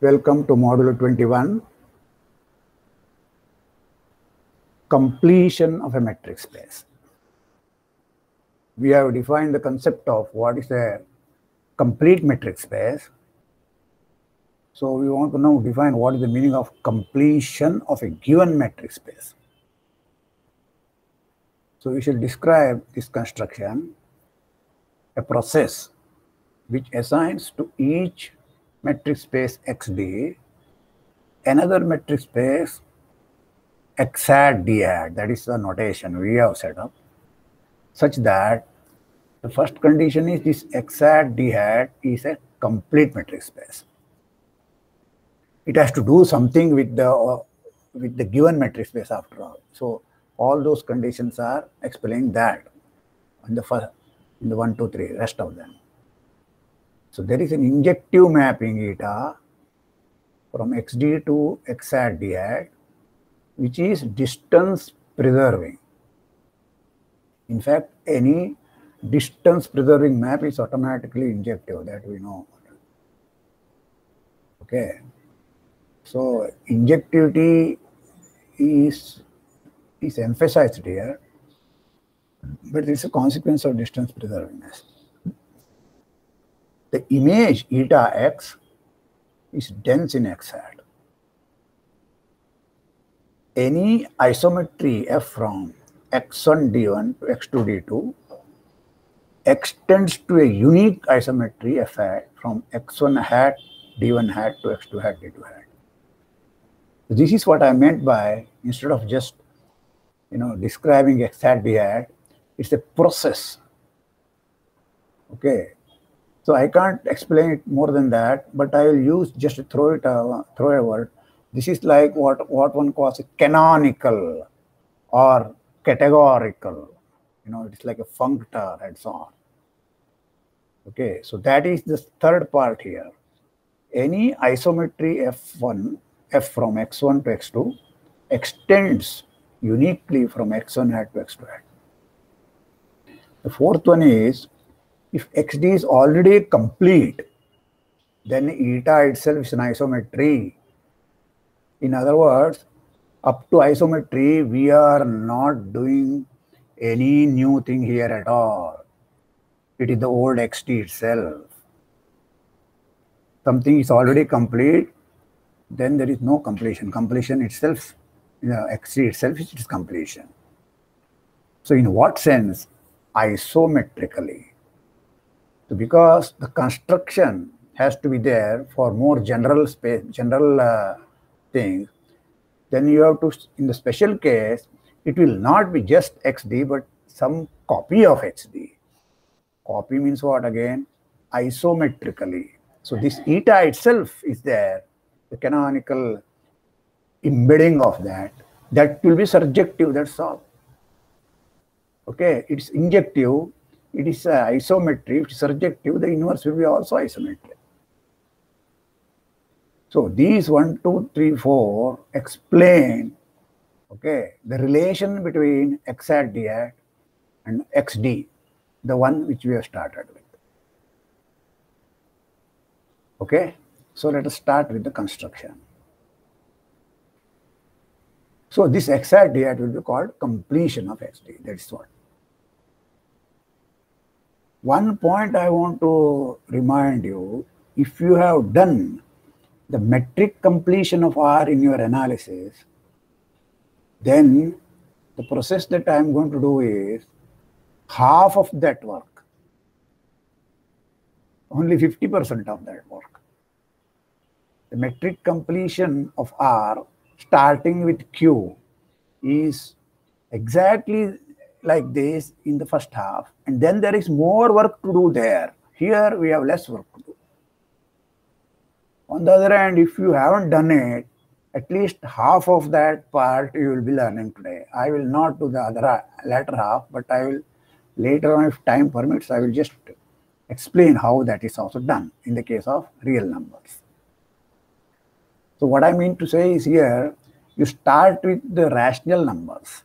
Welcome to Module 21 Completion of a metric space. We have defined the concept of what is a complete metric space. So we want to now define what is the meaning of completion of a given metric space. So we should describe this construction, a process which assigns to each metric space xd another metric space x hat d hat that is the notation we have set up such that the first condition is this x hat d hat is a complete metric space. It has to do something with the uh, with the given metric space after all. So all those conditions are explaining that in the first in the one two three rest of them. So there is an injective mapping eta from xd to x hat d hat, which is distance preserving. In fact, any distance preserving map is automatically injective, that we know. Okay. So injectivity is, is emphasized here, but it's a consequence of distance preservingness the image eta x is dense in x hat. Any isometry f from x1 d1 to x2 d2 extends to a unique isometry f from x1 hat d1 hat to x2 hat d2 hat. This is what I meant by instead of just you know describing x hat d hat, it's a process. Okay, so I can't explain it more than that, but I will use just to throw it a, throw a word. This is like what, what one calls canonical or categorical. You know, it's like a functor and so on. Okay, so that is the third part here. Any isometry F1, F from X1 to X2 extends uniquely from X1 hat to X2 hat. The fourth one is if xd is already complete, then eta itself is an isometry. In other words, up to isometry, we are not doing any new thing here at all. It is the old xd itself. Something is already complete, then there is no completion. Completion itself, you know, xd itself is its completion. So in what sense? Isometrically so because the construction has to be there for more general space, general uh, then you have to, in the special case, it will not be just XD, but some copy of XD. Copy means what again? Isometrically. So this eta itself is there, the canonical embedding of that. That will be surjective, that's all. Okay, it's injective, it is uh, isometry, it is surjective, the inverse will be also isometric. So these one, two, three, four explain okay the relation between x hat d hat and xd, the one which we have started with. Okay, so let us start with the construction. So this x hat d hat will be called completion of xd. That is what. One point I want to remind you, if you have done the metric completion of R in your analysis, then the process that I am going to do is half of that work, only 50% of that work. The metric completion of R starting with Q is exactly like this in the first half, and then there is more work to do there. Here we have less work to do. On the other hand, if you haven't done it, at least half of that part you will be learning today. I will not do the other latter half, but I will later on, if time permits, I will just explain how that is also done in the case of real numbers. So what I mean to say is here, you start with the rational numbers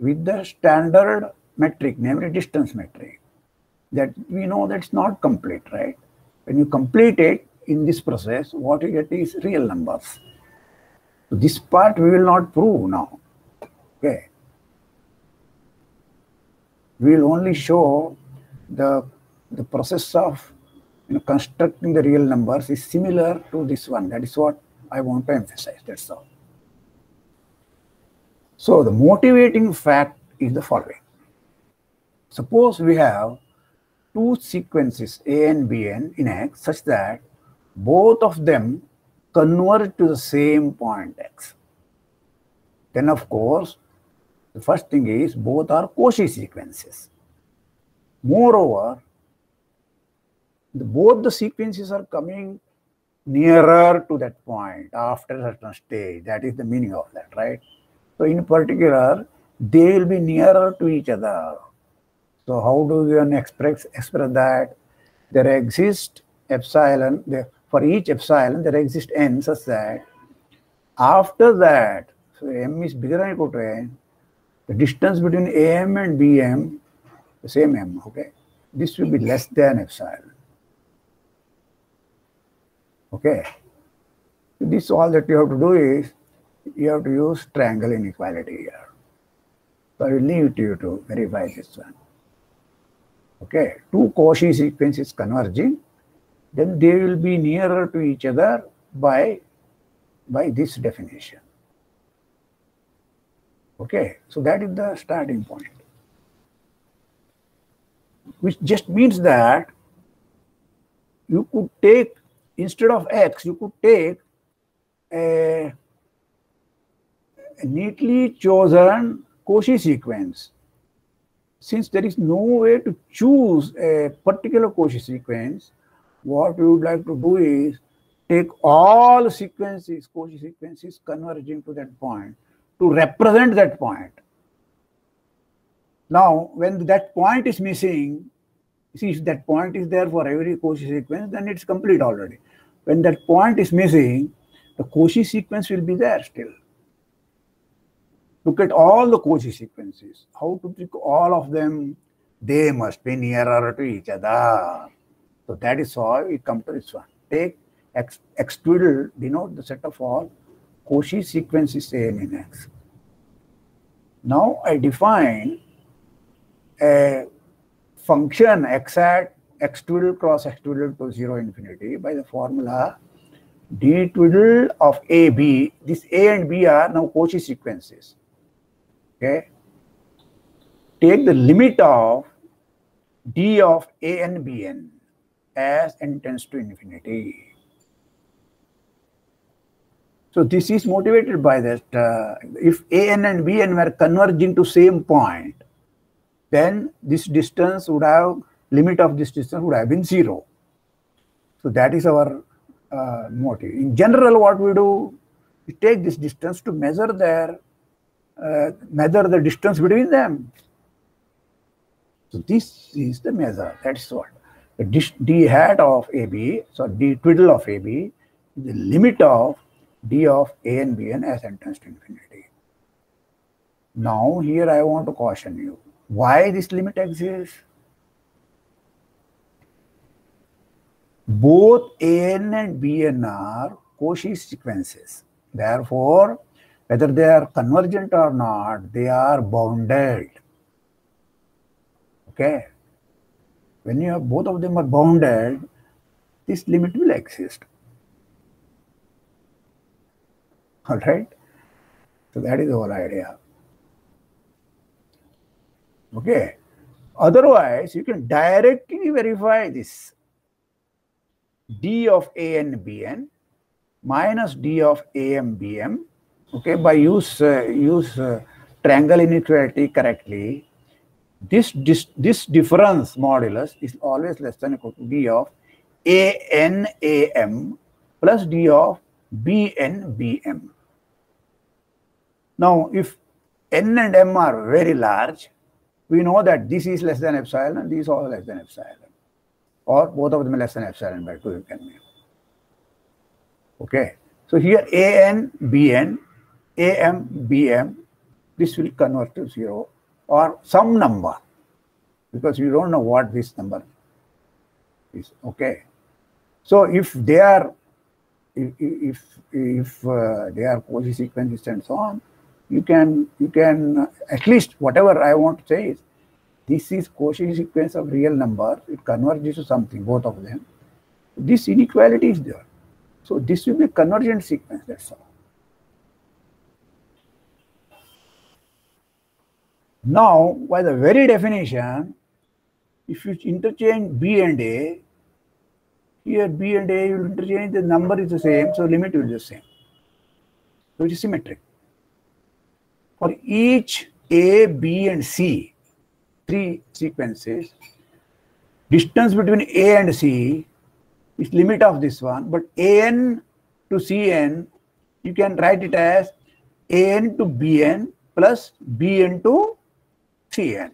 with the standard metric, namely distance metric, that we know that's not complete, right? When you complete it in this process, what you get is real numbers. So this part we will not prove now. Okay. We will only show the the process of you know, constructing the real numbers is similar to this one. That is what I want to emphasize. That's all. So the motivating fact is the following. Suppose we have two sequences A and Bn in X such that both of them converge to the same point X. Then of course, the first thing is both are Cauchy sequences. Moreover, the, both the sequences are coming nearer to that point after a certain stage. That is the meaning of that, right? So in particular, they will be nearer to each other. So how do we express, express that? There exists epsilon, there, for each epsilon, there exists n such that after that, so m is bigger than equal to n, the distance between am and bm, the same m, okay? This will be less than epsilon. Okay. This all that you have to do is you have to use triangle inequality here. So I will leave it to you to verify this one. Okay, two Cauchy sequences converging, then they will be nearer to each other by, by this definition. Okay, so that is the starting point. Which just means that you could take instead of x, you could take a, a neatly chosen Cauchy sequence. Since there is no way to choose a particular Cauchy sequence, what we would like to do is take all sequences, Cauchy sequences converging to that point to represent that point. Now, when that point is missing, see if that point is there for every Cauchy sequence, then it's complete already. When that point is missing, the Cauchy sequence will be there still. Look at all the Cauchy sequences. How to pick all of them? They must be nearer to each other. So that is how we come to this one. Take x, x twiddle, denote the set of all Cauchy sequences A in X. Now I define a function x at x twiddle cross x twiddle to 0 infinity by the formula d twiddle of AB. This A and B are now Cauchy sequences. Okay. Take the limit of d of A and Bn as n tends to infinity. So this is motivated by that. Uh, if an and bn were converging to same point, then this distance would have limit of this distance would have been zero. So that is our uh, motive. In general, what we do, we take this distance to measure their, uh, measure the distance between them. So this is the measure. That's what the d hat of AB, so d twiddle of AB, the limit of d of a and bn as n tends to infinity. Now here I want to caution you. Why this limit exists? both an and bn are Cauchy sequences. Therefore, whether they are convergent or not, they are bounded. Okay. When you have both of them are bounded, this limit will exist. All right. So that is the whole idea. Okay. Otherwise, you can directly verify this d of a and minus d of am bm okay by use uh, use uh, triangle inequality correctly this, this this difference modulus is always less than equal to d of a n a m plus d of b n b m now if n and m are very large we know that this is less than epsilon these are less than epsilon. Or both of them less than epsilon by 2 you can make. Okay. So here AN, BN, AM, BM, this will convert to 0 or some number because you don't know what this number is. Okay. So if they are if if, if uh, they are Cauchy sequences and so on, you can you can at least whatever I want to say is this is Cauchy sequence of real number. It converges to something, both of them. This inequality is there. So this will be a convergent sequence, that's all. Now, by the very definition, if you interchange B and A, here B and A, will interchange, the number is the same, so limit will be the same. So it is symmetric. For each A, B, and C, three sequences, distance between A and C is limit of this one, but AN to CN, you can write it as AN to BN plus BN to CN.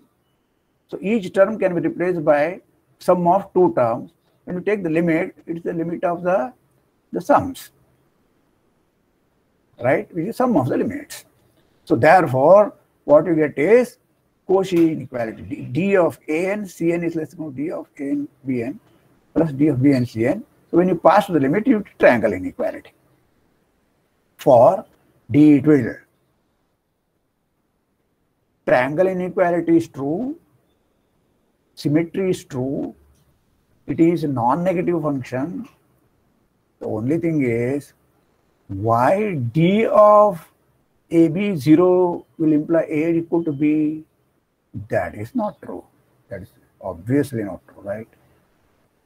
So each term can be replaced by sum of two terms when you take the limit, it's the limit of the, the sums, right? Which is sum of the limits. So therefore, what you get is Cauchy inequality. D, D of an Cn is less than D of an Bn plus D of Bn Cn. So when you pass the limit, you triangle inequality for D twiddle. Triangle inequality is true, symmetry is true, it is a non-negative function. The only thing is why d of AB 0 will imply A equal to B? That is not true. That is obviously not true, right?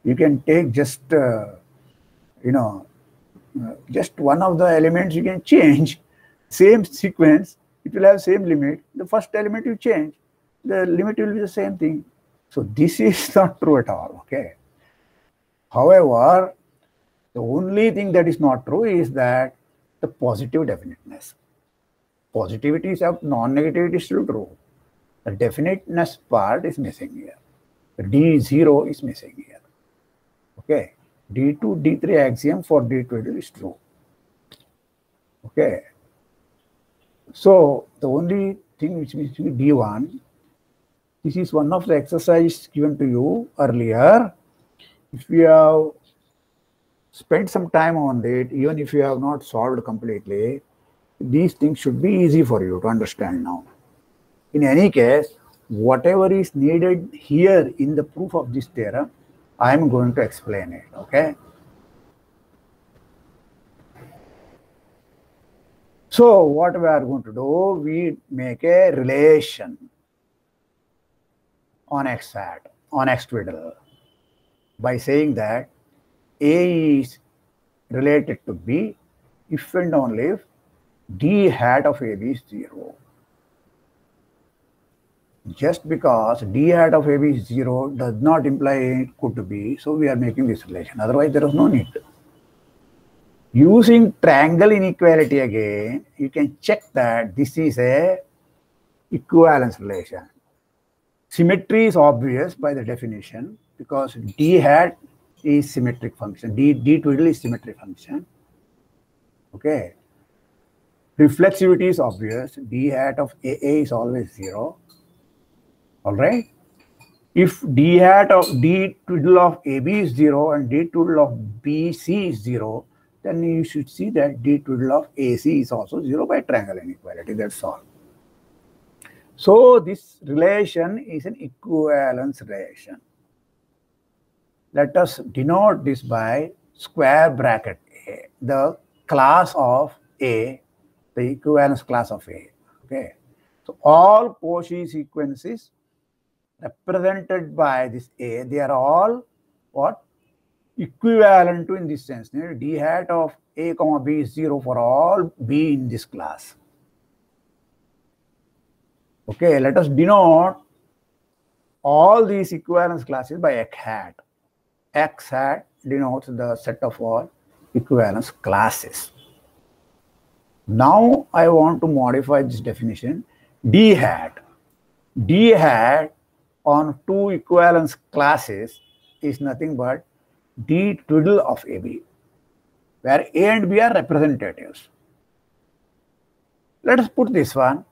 You can take just, uh, you know, uh, just one of the elements you can change. Same sequence, it will have same limit. The first element you change, the limit will be the same thing. So this is not true at all, okay? However, the only thing that is not true is that the positive definiteness. Positivity is of non-negativity is still true. The definiteness part is missing here. The D0 is missing here. Okay. D2, D3 axiom for D2 is true. Okay. So the only thing which means D1, this is one of the exercises given to you earlier if you have spent some time on it, even if you have not solved completely, these things should be easy for you to understand now. In any case, whatever is needed here in the proof of this theorem, I am going to explain it, okay? So what we are going to do, we make a relation on x hat, on x twiddle by saying that A is related to B if and only if D hat of AB is 0. Just because D hat of AB is 0 does not imply A could be, so we are making this relation. Otherwise, there is no need. Using triangle inequality again, you can check that this is a equivalence relation. Symmetry is obvious by the definition because d hat is symmetric function. d, d twiddle is symmetric function. Okay. Reflexivity is obvious. d hat of AA is always 0. All right. If d hat of d twiddle of AB is 0 and d twiddle of BC is 0, then you should see that d twiddle of AC is also 0 by triangle inequality. That's all. So this relation is an equivalence relation let us denote this by square bracket A, the class of A, the equivalence class of A. Okay. So all Cauchy sequences represented by this A, they are all what? Equivalent to in this sense. D hat of A comma B is 0 for all B in this class. Okay, let us denote all these equivalence classes by a hat. X hat denotes the set of all equivalence classes. Now I want to modify this definition. D hat. d hat on two equivalence classes is nothing but d twiddle of AB, where A and B are representatives. Let us put this one.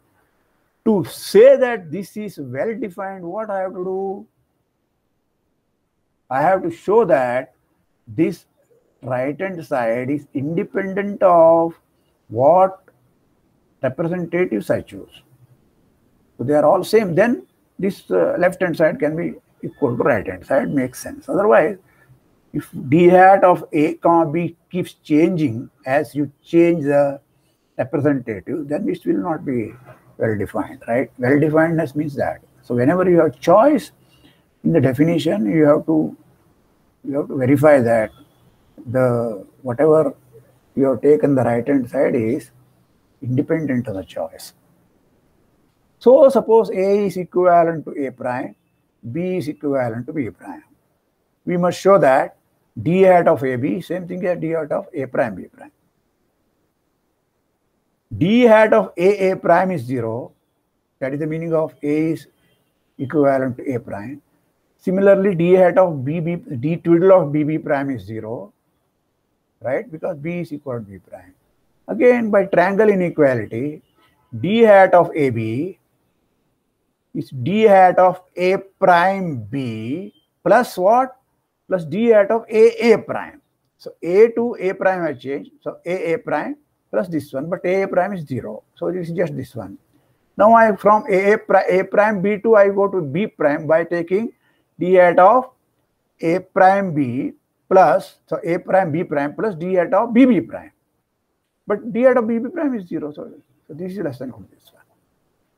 To say that this is well defined, what I have to do? I have to show that this right hand side is independent of what representatives I choose. So they are all same. Then this uh, left hand side can be equal to right hand side makes sense. Otherwise, if d hat of a comma b keeps changing as you change the representative, then this will not be well defined, right? Well definedness means that. So whenever you have choice in the definition, you have to you have to verify that the whatever you have taken the right hand side is independent of the choice. So suppose A is equivalent to A prime, B is equivalent to B prime. We must show that d hat of AB, same thing as d hat of A prime B prime. d hat of A A prime is 0. That is the meaning of A is equivalent to A prime. Similarly, d hat of B, B d twiddle of B B prime is 0, right? Because B is equal to B prime. Again, by triangle inequality, d hat of AB is d hat of A prime B plus what? Plus d hat of A A prime. So A to A prime has changed. So A A prime plus this one, but A A prime is 0. So it is just this one. Now I from A A, A prime B to I go to B prime by taking d hat of A prime B plus, so A prime B prime plus d hat of B B prime. But d hat of B B prime is 0. So, so this is less than equal to this one.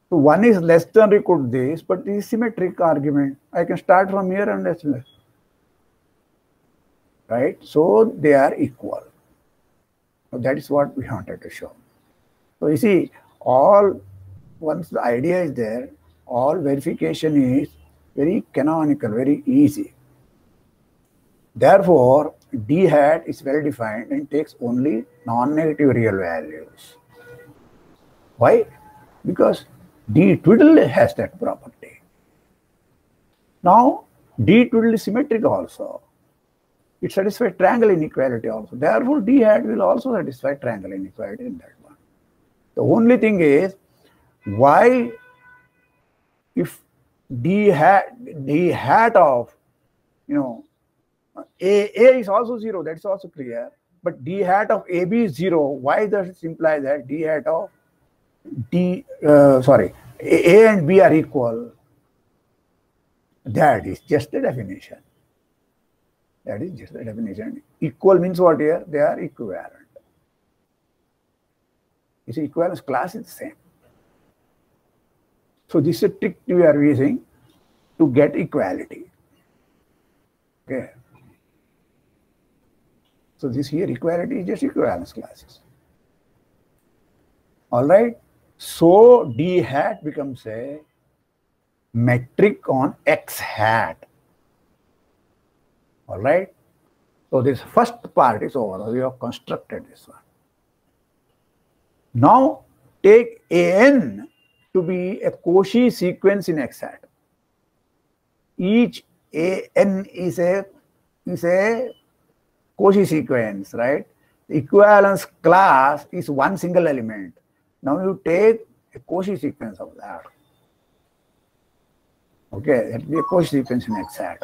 So one is less than equal to this, but this is symmetric argument. I can start from here and less less. Right? So they are equal. So that is what we wanted to show. So you see, all once the idea is there, all verification is very canonical, very easy. Therefore, d hat is well defined and takes only non-negative real values. Why? Because d twiddle has that property. Now, d twiddle is symmetric also. It satisfies triangle inequality also. Therefore, d hat will also satisfy triangle inequality in that one. The only thing is, why if d hat d hat of you know a a is also zero that's also clear. But d hat of ab is zero. Why does it imply that d hat of d uh, sorry a, a and b are equal? That is just the definition. That is just the definition. Equal means what here? They are equivalent. You equivalence class is the same so this is a trick we are using to get equality. Okay. So this here equality is just equivalence classes. All right. So D hat becomes a metric on X hat. All right. So this first part is over. We have constructed this one. Now take AN to be a Cauchy sequence in X hat. Each AN is a is a Cauchy sequence, right? The equivalence class is one single element. Now you take a Cauchy sequence of that. Okay, that will be a Cauchy sequence in X hat.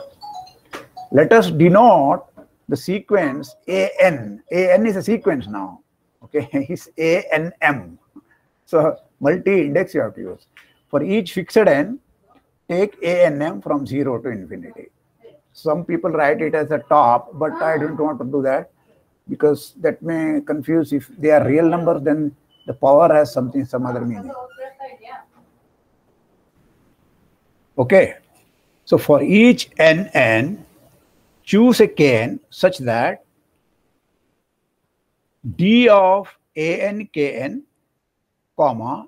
Let us denote the sequence AN. AN is a sequence now. Okay, it's ANM. So multi-index you have to use. For each fixed n, take a and m from 0 to infinity. Some people write it as a top, but I don't want to do that because that may confuse if they are real numbers, then the power has something, some other meaning. Okay. So for each n n, choose a kn such that d of a n k n comma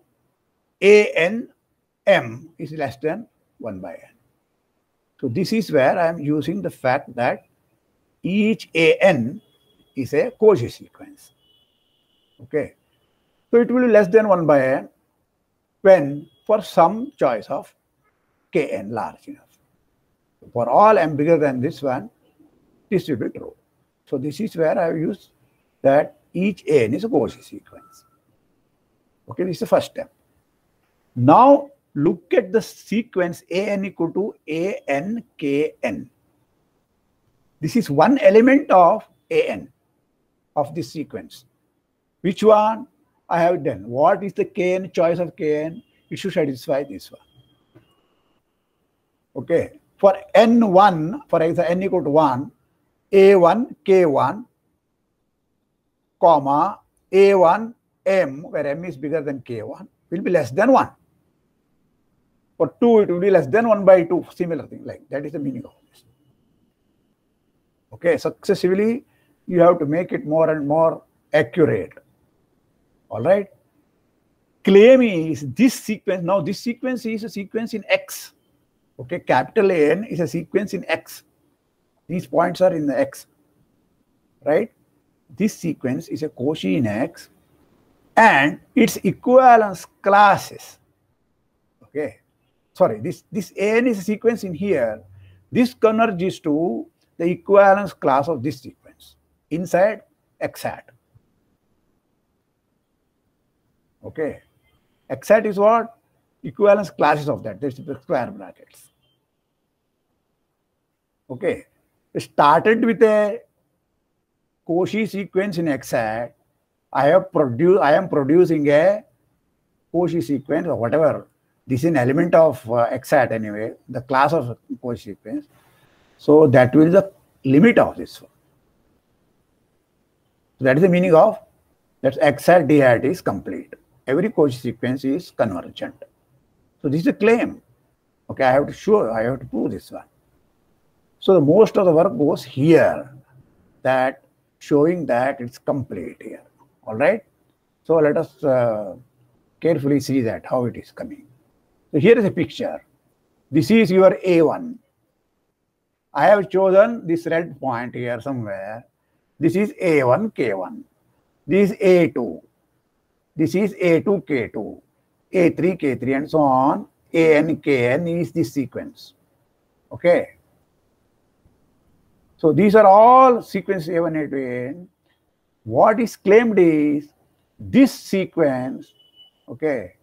a n m is less than 1 by n. So this is where I am using the fact that each a n is a Cauchy sequence. Okay. So it will be less than 1 by n when for some choice of kn large enough. For all m bigger than this one, this will be true. So this is where I have used that each n is a Cauchy sequence. Okay, this is the first step. Now look at the sequence an equal to an kn. This is one element of an of this sequence. Which one I have done? What is the kn choice of kn? It should satisfy this one. Okay. For n1, for example, n equal to 1, a1, k1, comma, a1, m, where m is bigger than k1, will be less than 1. For 2, it will be less than 1 by 2, similar thing like that is the meaning of this. Okay, successively, you have to make it more and more accurate. All right. Claim is this sequence. Now, this sequence is a sequence in X. Okay, capital N is a sequence in X. These points are in the X. Right? This sequence is a Cauchy in X and its equivalence classes. Okay. Sorry, this, this N is a sequence in here. This converges to the equivalence class of this sequence inside X hat. Okay. X hat is what? Equivalence classes of that. That's the square brackets. Okay. It started with a Cauchy sequence in X hat. I have produced, I am producing a Cauchy sequence or whatever. This is an element of uh, X hat anyway, the class of Cauchy sequence. So that will be the limit of this one. So that is the meaning of that X D hat is complete every Cauchy sequence is convergent. So this is a claim. Okay, I have to show, I have to prove this one. So the most of the work goes here, that showing that it's complete here. All right. So let us uh, carefully see that how it is coming. So here is a picture. This is your A1. I have chosen this red point here somewhere. This is A1, K1. This is A2. This is A2, K2, A3, K3, and so on. AN, KN is this sequence. Okay. So these are all sequence A1, A2, AN. What is claimed is this sequence, okay,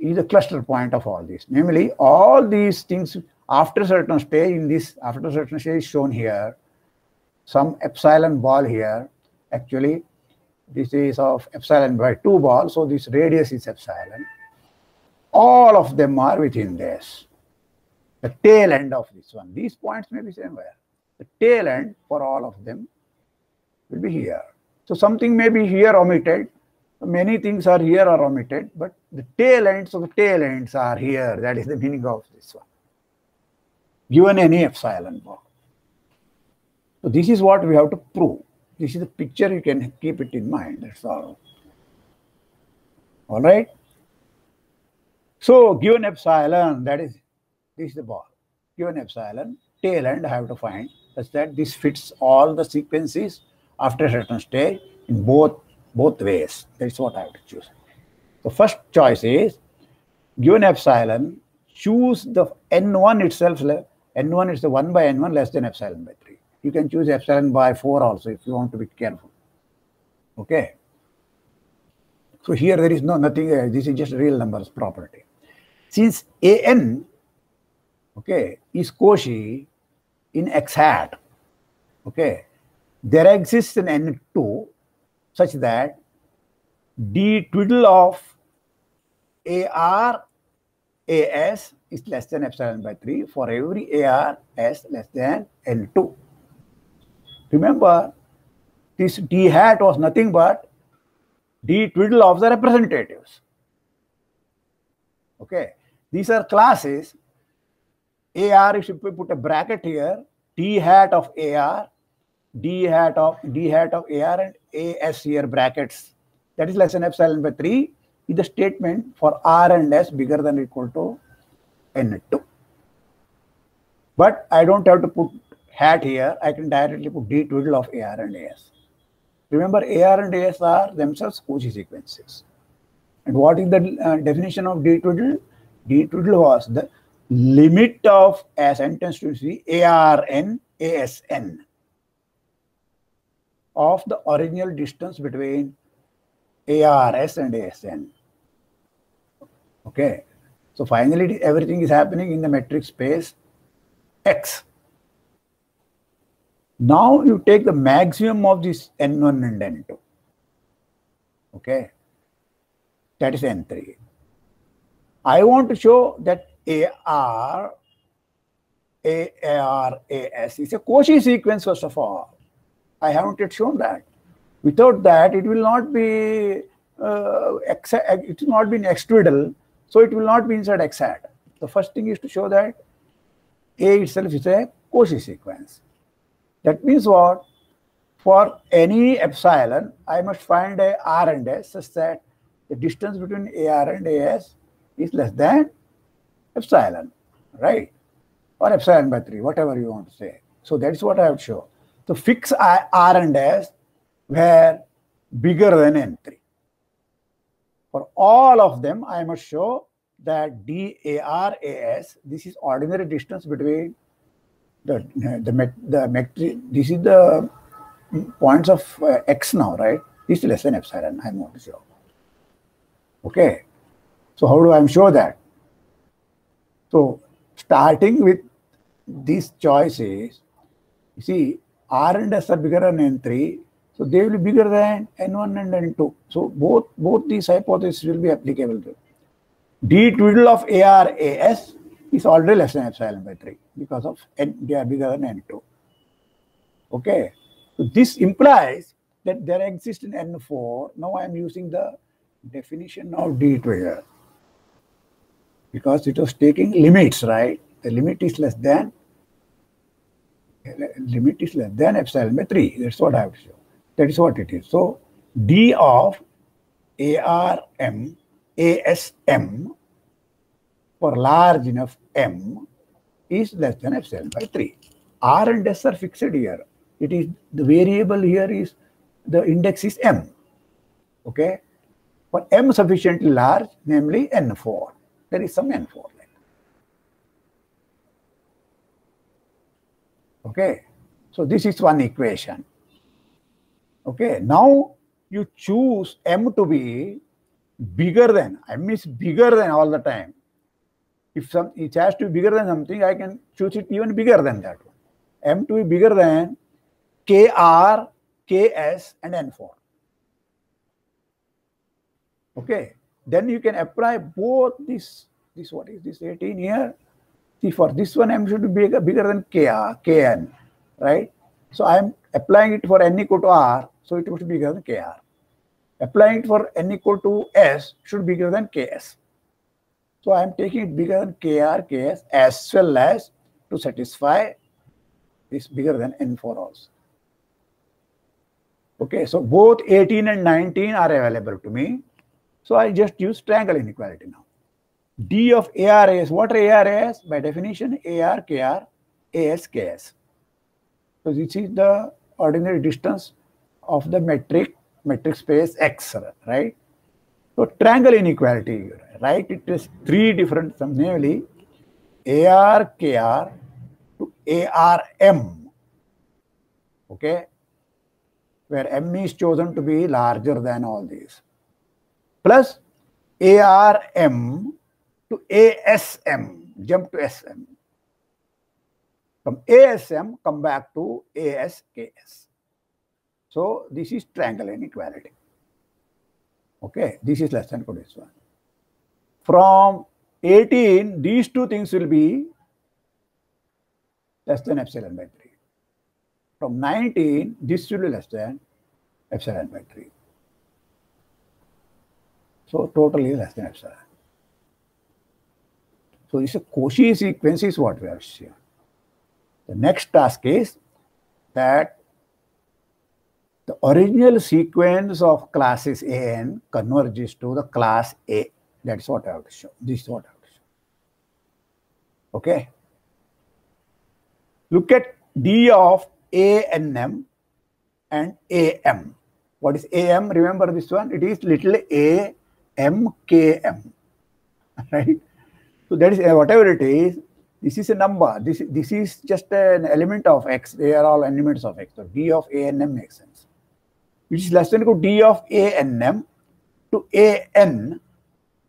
is a cluster point of all this. Namely, all these things after a certain stage in this, after a certain stage shown here, some epsilon ball here, actually this is of epsilon by 2 ball, so this radius is epsilon. All of them are within this. The tail end of this one. These points may be somewhere. The tail end for all of them will be here. So something may be here omitted. Many things are here are omitted, but the tail ends of the tail ends are here. That is the meaning of this one. Given any epsilon ball. So this is what we have to prove. This is the picture, you can keep it in mind, that's all. All right? So given epsilon, that is, this is the ball. Given epsilon, tail end I have to find such that this fits all the sequences after a certain stage in both both ways. That's what I have to choose. The first choice is given epsilon, choose the n1 itself. n1 is the 1 by n1 less than epsilon by 3. You can choose epsilon by 4 also if you want to be careful. Okay. So here there is no nothing, uh, this is just real numbers property. Since an, okay, is Cauchy in x hat, okay, there exists an n2 such that d twiddle of ar as is less than epsilon by 3 for every ar s less than n2. Remember, this d hat was nothing but d twiddle of the representatives. Okay, these are classes. AR, if you put a bracket here, d hat of AR, d hat of d hat of AR and AS here brackets. That is less than epsilon by 3 is the statement for R and S bigger than equal to N2. But I don't have to put hat here, I can directly put d twiddle of AR and AS. Remember, AR and AS are themselves Cauchy sequences. And what is the uh, definition of d twiddle? d twiddle was the limit of as n tends to c arn asn of the original distance between ars and asn. Okay. So finally, everything is happening in the metric space X. Now you take the maximum of this N1 and N2. Okay. That is N3. I want to show that AR, AS is a Cauchy sequence, first of all. I haven't yet shown that. Without that, it will not be, uh, it will not be in x twiddle so it will not be inside X hat. The first thing is to show that A itself is a Cauchy sequence. That means what? For any epsilon, I must find a R and S such that the distance between AR and AS is less than epsilon, right? Or epsilon by 3, whatever you want to say. So that's what I have shown. So fix R and S were bigger than N3. For all of them, I must show that DARAS, this is ordinary distance between the, the, the metric, this is the points of uh, X now, right? This is less than epsilon, I want to show. Okay. So how do I show that? So starting with these choices, you see, R and S are bigger than N3, so they will be bigger than N1 and N2. So both, both these hypotheses will be applicable to. D twiddle of ARAS is already less than epsilon by 3 because of N, they are bigger than N2. Okay. So this implies that there exists in N4. Now I am using the definition of D twiddle because it was taking limits, right? The limit is less than limit is less than epsilon by 3. That's what I have to show. That is what it is. So D of ARM, ASM for large enough M is less than epsilon by 3. R and S are fixed here. It is the variable here is the index is M. Okay. For M sufficiently large, namely N4. There is some N4. Okay. So this is one equation. Okay, now you choose M to be bigger than, M is bigger than all the time. If some it has to be bigger than something, I can choose it even bigger than that one. M to be bigger than KR, KS, and N4. Okay, then you can apply both this, this what is this 18 here? See, for this one, M should be bigger, bigger than KR, uh, KN, right? So I am applying it for N equal to R, so it must be bigger than Kr. Applying it for n equal to s should be bigger than ks. So I am taking it bigger than kr, ks as well as to satisfy this bigger than n for also. Okay, so both 18 and 19 are available to me. So I just use triangle inequality now. D of ARAS, what are ARAS? By definition, AR, KR, AS, KS. So this is the ordinary distance of the metric metric space X, right? So triangle inequality, right? It is three different, namely AR, KR to ARM, okay? Where M is chosen to be larger than all these. Plus ARM to ASM, jump to SM. From ASM, come back to ASKS. So this is triangle inequality. Okay, this is less than this one. From 18, these two things will be less than epsilon by 3. From 19, this will be less than epsilon by 3. So totally less than epsilon. So is a Cauchy sequence is what we are seeing. The next task is that the original sequence of classes AN converges to the class A. That's what I have to show. This is what I have to show. Okay. Look at D of ANM and AM. What is AM? Remember this one? It is little a m k m. Right? So that is uh, whatever it is, this is a number. This, this is just an element of x. They are all elements of x. So d of a and m makes sense. Which is less than equal to d of a and m to a n,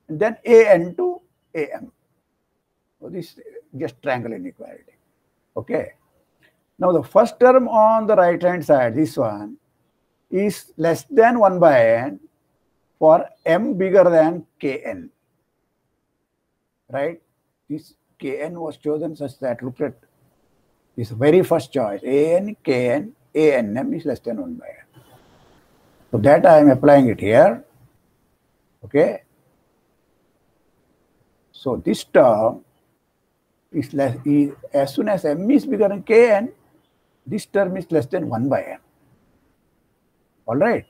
and then a n to a m. So this just triangle inequality. Okay. Now the first term on the right hand side, this one, is less than 1 by n for m bigger than kn. Right? This kn was chosen such that look at this very first choice, an, kn, anm is less than 1 by n. So that I am applying it here. Okay. So this term is less is, as soon as m is bigger than kn, this term is less than 1 by n. All right.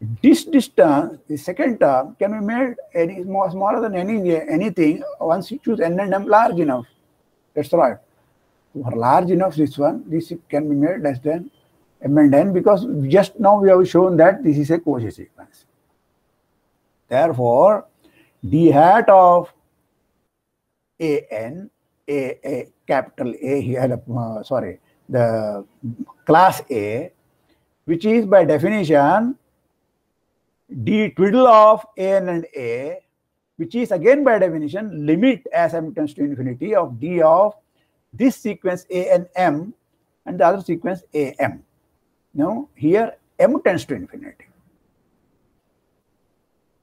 This distance, the second term, can be made any more smaller than any anything once you choose n and m large enough. That's right. For large enough, this one, this can be made less than m and n because just now we have shown that this is a Cauchy sequence. Therefore, d hat of a n, a, a capital A here, uh, sorry, the class A, which is by definition d twiddle of n and a, which is again by definition limit as m tends to infinity of d of this sequence a and m and the other sequence a m. Now here m tends to infinity.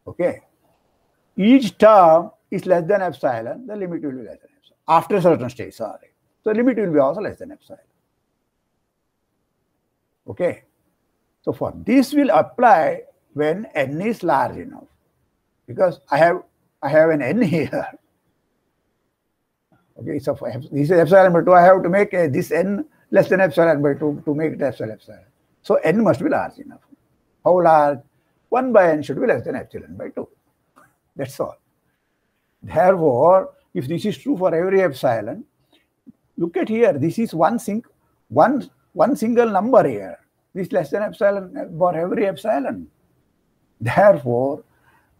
Okay. Each term is less than epsilon, the limit will be less than epsilon. After a certain stage, sorry. So limit will be also less than epsilon. Okay. So for this will apply when n is large enough. Because I have I have an n here. Okay, so for, this is epsilon by 2. I have to make a, this n less than epsilon by 2 to make it epsilon epsilon. So n must be large enough. How large? 1 by n should be less than epsilon by 2. That's all. Therefore, if this is true for every epsilon, look at here. This is one, sing, one, one single number here. This less than epsilon for every epsilon. Therefore,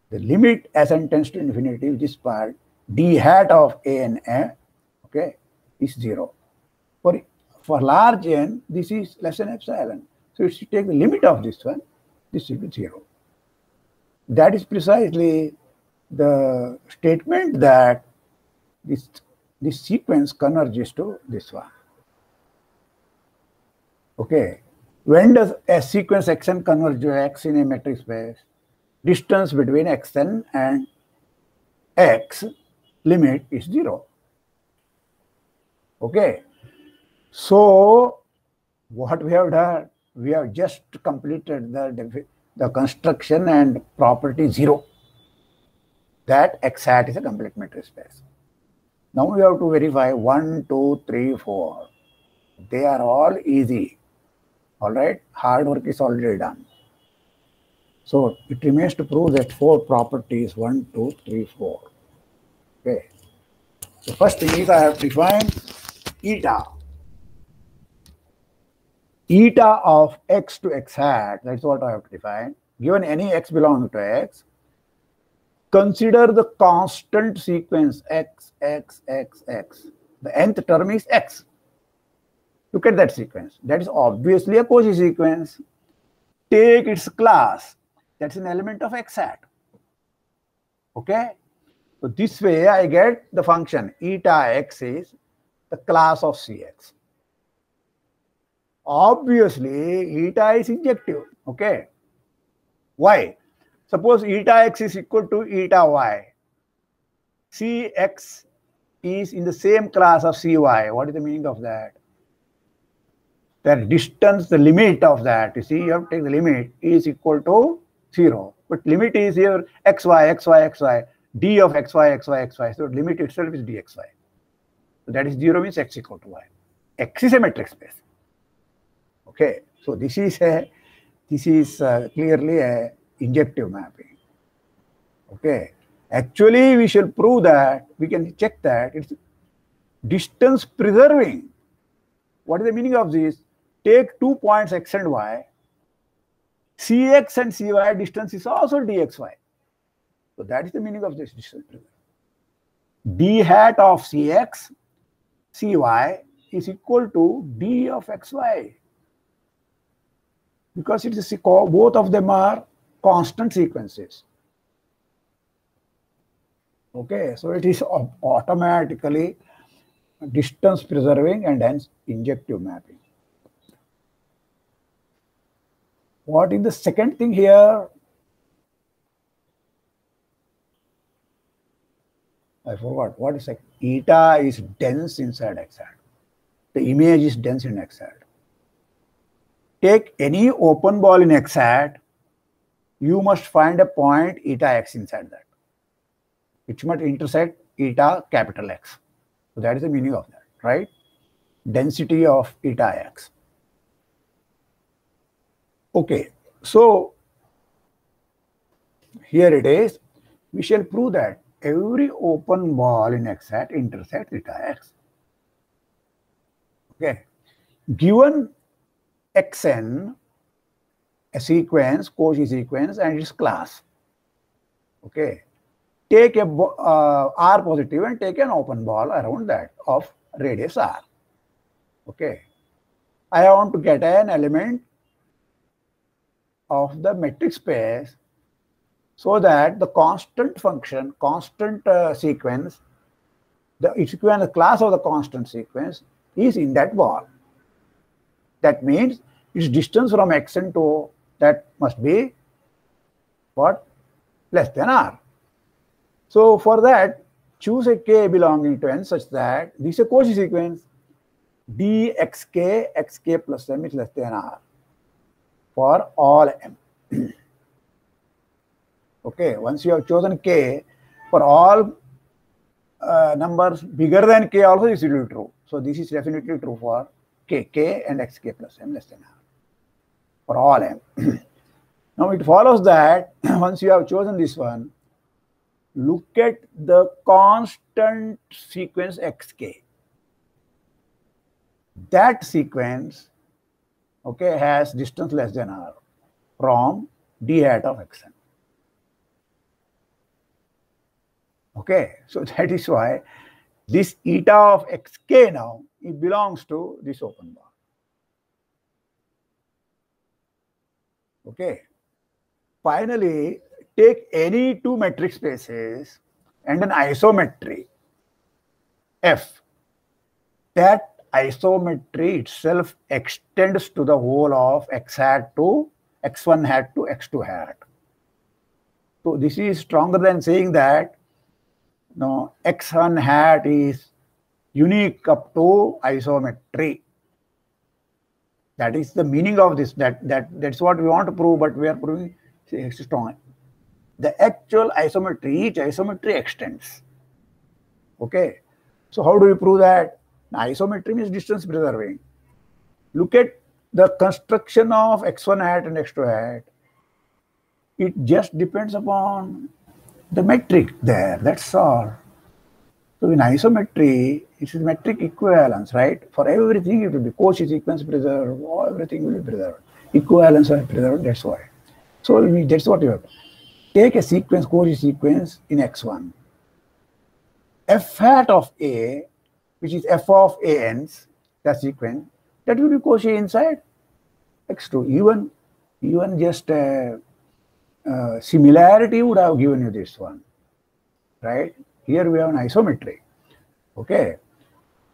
the limit as n tends to infinity, which is part d hat of a and a, okay, is zero. For, for large n, this is less than epsilon. So if you take the limit of this one, this will be zero. That is precisely the statement that this, this sequence converges to this one. Okay. When does a sequence xn converge to x in a metric space? Distance between xn and x limit is zero. Okay. So, what we have done, we have just completed the, the construction and property zero that X hat is a complete metric space. Now we have to verify 1, 2, 3, 4. They are all easy. All right, hard work is already done. So it remains to prove that four properties 1, 2, 3, 4. Okay. The first thing is I have defined eta. Eta of x to x hat, that's what I have to define. Given any x belonging to x, Consider the constant sequence x, x, x, x. The nth term is x. Look at that sequence. That is obviously a Cauchy sequence. Take its class. That's an element of x hat. Okay? So this way I get the function eta x is the class of cx. Obviously, eta is injective. Okay? Why? Suppose eta x is equal to eta y. Cx is in the same class of cy. What is the meaning of that? The distance, the limit of that, you see, you have to take the limit is equal to 0. But limit is here xy, xy, xy, d of xy, xy, xy. So limit itself is dxy. So that is 0 means x equal to y. X is a metric space. Okay, so this is a this is uh, clearly a injective mapping. Okay. Actually, we shall prove that, we can check that it's distance preserving. What is the meaning of this? Take two points x and y. Cx and cy distance is also dxy. So that is the meaning of this distance d hat of cx, cy is equal to d of xy because it is both of them are constant sequences. Okay, so it is automatically distance preserving and hence injective mapping. What is the second thing here? I forgot. What is it? Eta is dense inside X. The image is dense in X. Take any open ball in X you must find a point eta x inside that, which must intersect eta capital X. So that is the meaning of that, right? Density of eta x. Okay, so here it is. We shall prove that every open ball in X hat intersects eta x. Okay, given xn, a sequence, Cauchy sequence, and its class. Okay, take a uh, r positive and take an open ball around that of radius r. Okay, I want to get an element of the metric space so that the constant function, constant uh, sequence, the equivalent class of the constant sequence is in that ball. That means its distance from xn to that must be what? Less than r. So for that, choose a k belonging to n such that this is a Cauchy sequence dxk xk plus m is less than r for all m. okay, once you have chosen k, for all uh, numbers bigger than k also this will be true. So this is definitely true for k, k and xk plus m less than r for all m. now it follows that once you have chosen this one, look at the constant sequence xk. That sequence, okay, has distance less than r from d hat of xn. Okay, so that is why this eta of xk now, it belongs to this open ball. Okay. Finally, take any two metric spaces and an isometry F. That isometry itself extends to the whole of x hat to x1 hat to x2 hat. So this is stronger than saying that no x1 hat is unique up to isometry. That is the meaning of this. That that that's what we want to prove, but we are proving it's strong. The actual isometry, each isometry extends. Okay. So how do we prove that? Isometry means distance preserving. Look at the construction of x1 hat and x2 hat. It just depends upon the metric there. That's all. So in isometry, it is metric equivalence, right? For everything, it will be Cauchy sequence preserved, everything will be preserved. Equivalence will be preserved, that's why. So that's what you have. Take a sequence, Cauchy sequence in X1. F hat of A, which is F of ANs, that sequence, that will be Cauchy inside X2. Even, even just uh, uh, similarity would have given you this one, right? Here we have an isometry. Okay.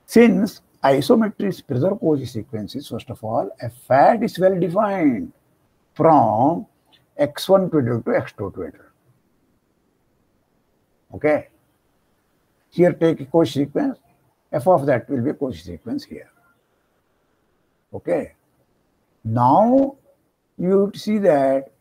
Since isometry is preserved Cauchy sequences, first of all, F hat is well defined from x1 twiddle to x2 twiddle. Okay. Here take a Cauchy sequence. F of that will be a Cauchy sequence here. Okay. Now you see that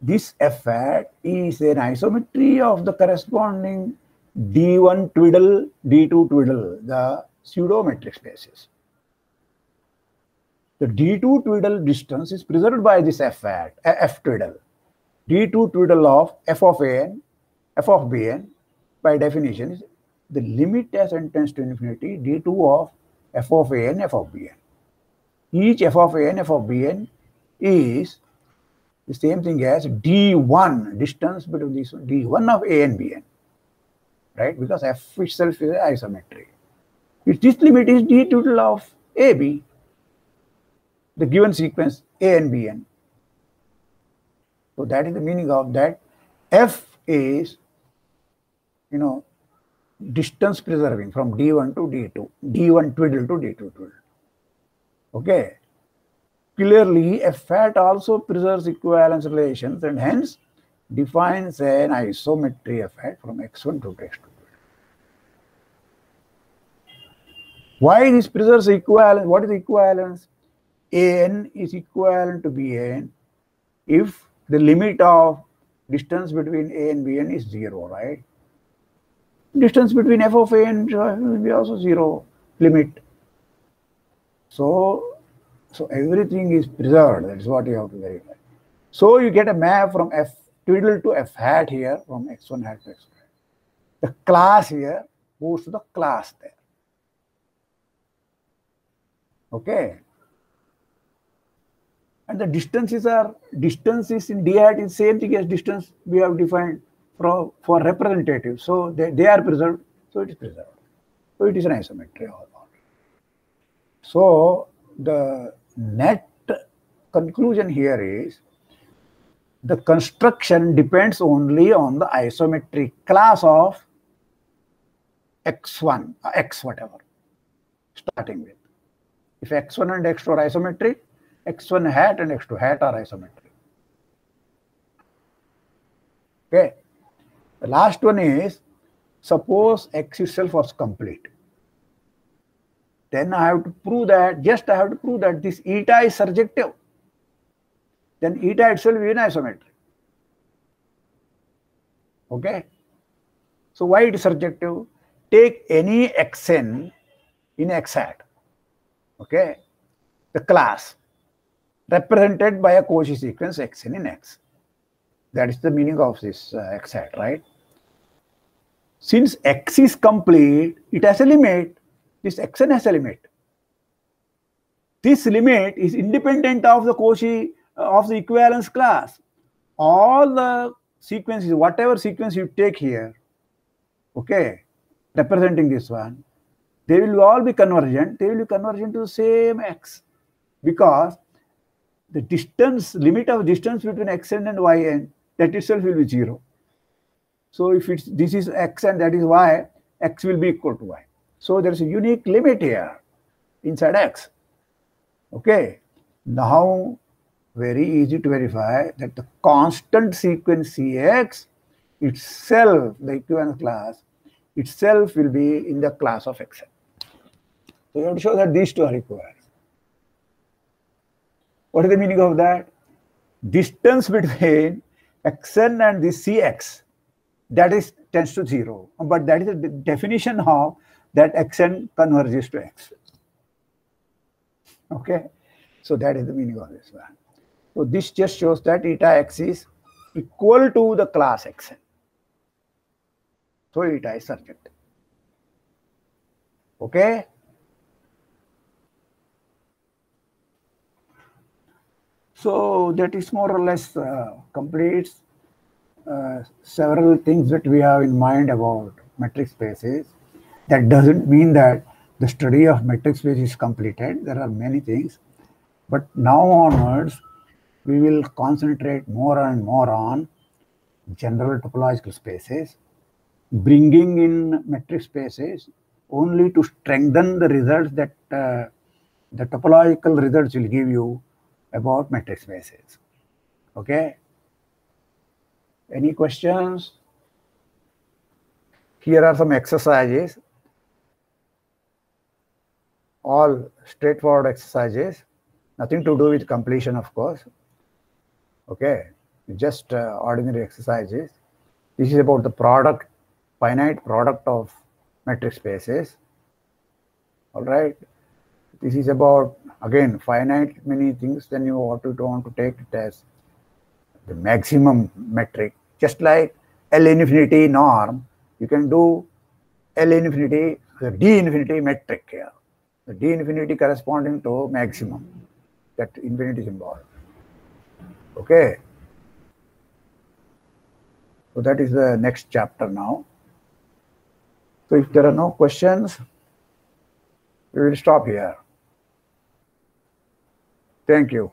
this F hat is an isometry of the corresponding D1 twiddle, D2 twiddle, the pseudo-metric spaces. The D2 twiddle distance is preserved by this F hat, F twiddle. D2 twiddle of F of An, F of Bn, by definition, is the limit as n tends to infinity, D2 of F of An, F of Bn. Each F of An, F of Bn is the same thing as d1 distance between these d1 of a and bn right? Because f itself is isometry. If this limit is d total of AB, the given sequence A and Bn. So that is the meaning of that. F is, you know, distance preserving from D1 to D2, D1 twiddle to D2 twiddle. Okay. Clearly, F hat also preserves equivalence relations and hence defines an isometry F hat from X1 to X2. Why this preserves equivalence? What is equivalence? An is equivalent to Bn if the limit of distance between A and Bn is zero, right? Distance between f of A and will be also zero limit. So so everything is preserved. That's what you have to verify. So you get a map from f twiddle to f hat here from x1 hat to x2 hat. The class here goes to the class there. Okay. And the distances are distances in d hat is same thing as distance we have defined for, for representative. So they, they are preserved. So it is preserved. So it is an isometry all. So the net conclusion here is the construction depends only on the isometric class of x1, uh, x whatever, starting with. If x1 and x2 are isometric, x1 hat and x2 hat are isometric. Okay. The last one is suppose x itself was complete then I have to prove that, just I have to prove that this eta is surjective. Then eta itself is an isometry. Okay? So why it is surjective? Take any xn in x hat. Okay? The class represented by a Cauchy sequence xn in x. That is the meaning of this uh, x hat, right? Since x is complete, it has a limit this xn has a limit. This limit is independent of the Cauchy uh, of the equivalence class. All the sequences, whatever sequence you take here, okay, representing this one, they will all be convergent. They will be convergent to the same x because the distance, limit of distance between xn and yn, that itself will be zero. So if it's this is x and that is y, x will be equal to y. So there's a unique limit here inside X. Okay. Now, very easy to verify that the constant sequence Cx itself, the equivalence class, itself will be in the class of Xn. So you have to show that these two are equivalent. What is the meaning of that? Distance between Xn and this Cx, that is tends to zero. But that is the definition of that xn converges to x. Okay, so that is the meaning of this one. So this just shows that eta x is equal to the class xn. So eta is surjective. Okay. So that is more or less uh, completes uh, several things that we have in mind about metric spaces. That doesn't mean that the study of metric space is completed. There are many things. But now onwards, we will concentrate more and more on general topological spaces, bringing in metric spaces only to strengthen the results that uh, the topological results will give you about metric spaces. Okay? Any questions? Here are some exercises all straightforward exercises, nothing to do with completion, of course. Okay, just uh, ordinary exercises. This is about the product, finite product of metric spaces. All right. This is about, again, finite many things. Then you want to, want to take it as the maximum metric. Just like L infinity norm, you can do L infinity, the D infinity metric here the d infinity corresponding to maximum, that infinity symbol. Okay. So that is the next chapter now. So if there are no questions, we will stop here. Thank you.